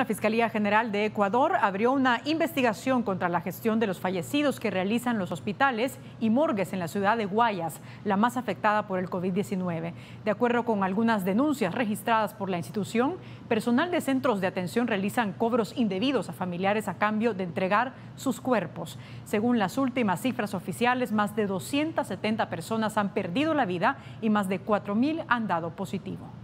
La Fiscalía General de Ecuador abrió una investigación contra la gestión de los fallecidos que realizan los hospitales y morgues en la ciudad de Guayas, la más afectada por el COVID-19. De acuerdo con algunas denuncias registradas por la institución, personal de centros de atención realizan cobros indebidos a familiares a cambio de entregar sus cuerpos. Según las últimas cifras oficiales, más de 270 personas han perdido la vida y más de 4.000 han dado positivo.